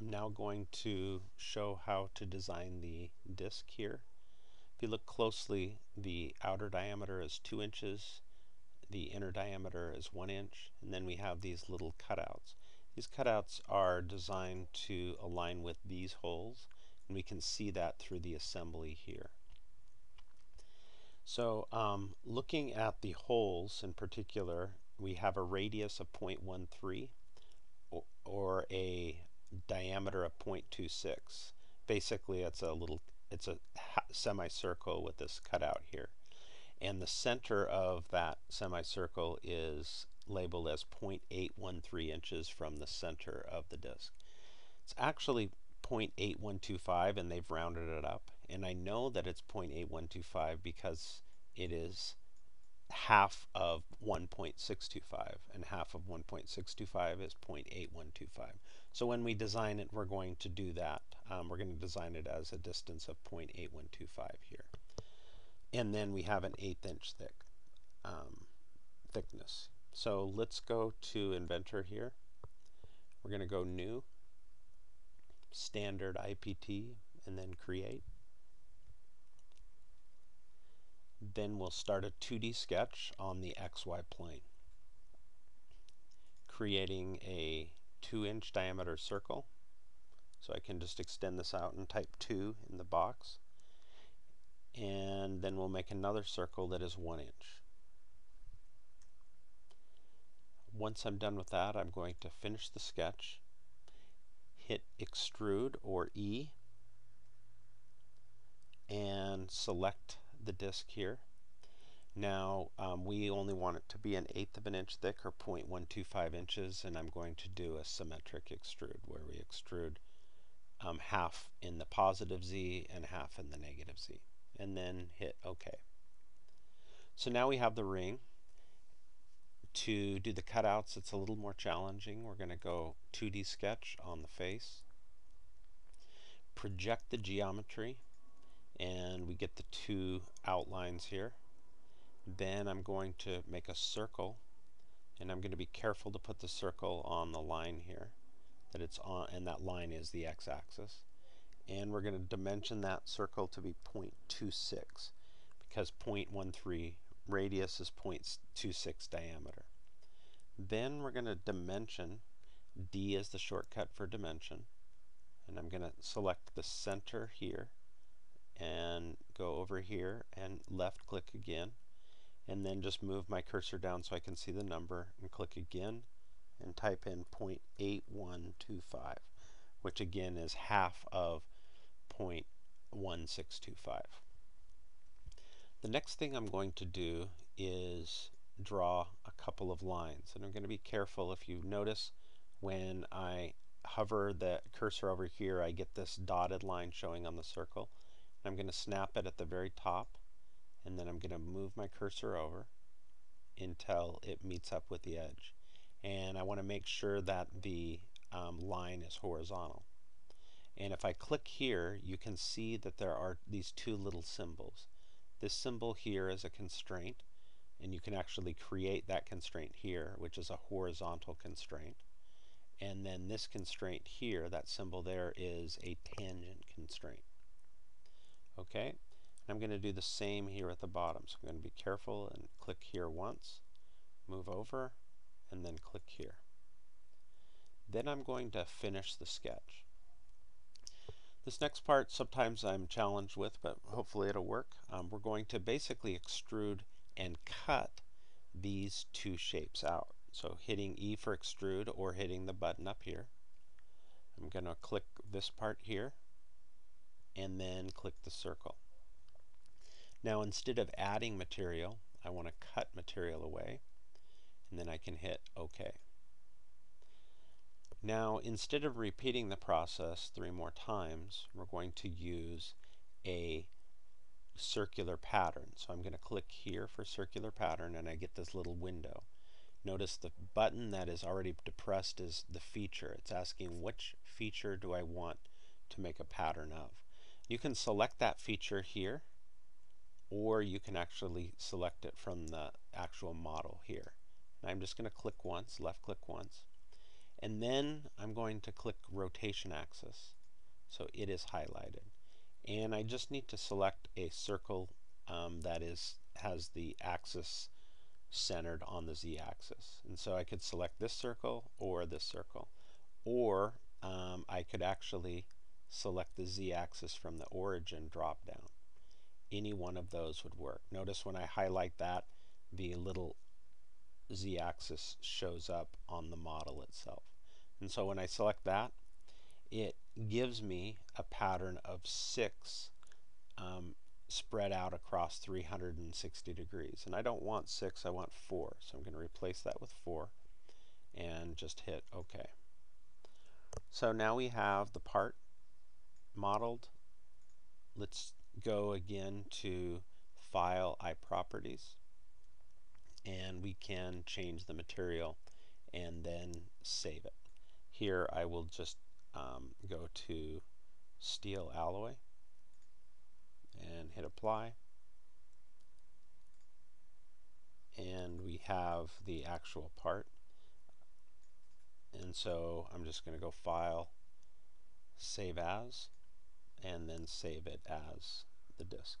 I'm now going to show how to design the disc here. If you look closely, the outer diameter is 2 inches, the inner diameter is 1 inch, and then we have these little cutouts. These cutouts are designed to align with these holes, and we can see that through the assembly here. So um, looking at the holes in particular, we have a radius of 0.13 or, or a diameter of 0.26. Basically, it's a little, it's a semicircle with this cutout here. And the center of that semicircle is labeled as 0.813 inches from the center of the disk. It's actually 0.8125 and they've rounded it up. And I know that it's 0.8125 because it is half of 1.625 and half of 1.625 is 0.8125. So when we design it we're going to do that. Um, we're going to design it as a distance of 0.8125 here. And then we have an eighth inch thick um, thickness. So let's go to Inventor here. We're going to go New, Standard IPT, and then Create. Then we'll start a 2D sketch on the XY plane, creating a 2 inch diameter circle. So I can just extend this out and type 2 in the box. And then we'll make another circle that is 1 inch. Once I'm done with that, I'm going to finish the sketch, hit Extrude or E, and select the disc here. Now um, we only want it to be an eighth of an inch thick or 0.125 inches and I'm going to do a symmetric extrude where we extrude um, half in the positive Z and half in the negative Z and then hit OK. So now we have the ring. To do the cutouts it's a little more challenging. We're going to go 2D sketch on the face, project the geometry and we get the two outlines here. Then I'm going to make a circle and I'm going to be careful to put the circle on the line here that it's on and that line is the x-axis and we're going to dimension that circle to be 0.26 because 0.13 radius is 0.26 diameter. Then we're going to dimension D is the shortcut for dimension and I'm going to select the center here and go over here and left click again and then just move my cursor down so I can see the number and click again and type in 0.8125 which again is half of 0.1625. The next thing I'm going to do is draw a couple of lines and I'm going to be careful if you notice when I hover the cursor over here I get this dotted line showing on the circle I'm going to snap it at the very top and then I'm going to move my cursor over until it meets up with the edge. And I want to make sure that the um, line is horizontal. And if I click here, you can see that there are these two little symbols. This symbol here is a constraint, and you can actually create that constraint here, which is a horizontal constraint. And then this constraint here, that symbol there, is a tangent constraint. Okay, and I'm going to do the same here at the bottom. So I'm going to be careful and click here once, move over, and then click here. Then I'm going to finish the sketch. This next part sometimes I'm challenged with, but hopefully it'll work. Um, we're going to basically extrude and cut these two shapes out. So hitting E for extrude or hitting the button up here. I'm going to click this part here and then click the circle. Now instead of adding material, I want to cut material away and then I can hit OK. Now instead of repeating the process three more times, we're going to use a circular pattern. So I'm going to click here for circular pattern and I get this little window. Notice the button that is already depressed is the feature. It's asking which feature do I want to make a pattern of. You can select that feature here or you can actually select it from the actual model here. And I'm just going to click once, left click once, And then I'm going to click rotation axis. So it is highlighted. And I just need to select a circle um, that is has the axis centered on the z-axis. And so I could select this circle or this circle. Or um, I could actually select the z-axis from the origin drop down. Any one of those would work. Notice when I highlight that, the little z-axis shows up on the model itself. And so when I select that, it gives me a pattern of six um, spread out across 360 degrees. And I don't want 6, I want 4. So I'm going to replace that with 4 and just hit OK. So now we have the part modeled. Let's go again to File, iProperties, and we can change the material and then save it. Here I will just um, go to Steel Alloy and hit apply. And we have the actual part. And so I'm just going to go File, Save As, and then save it as the disk.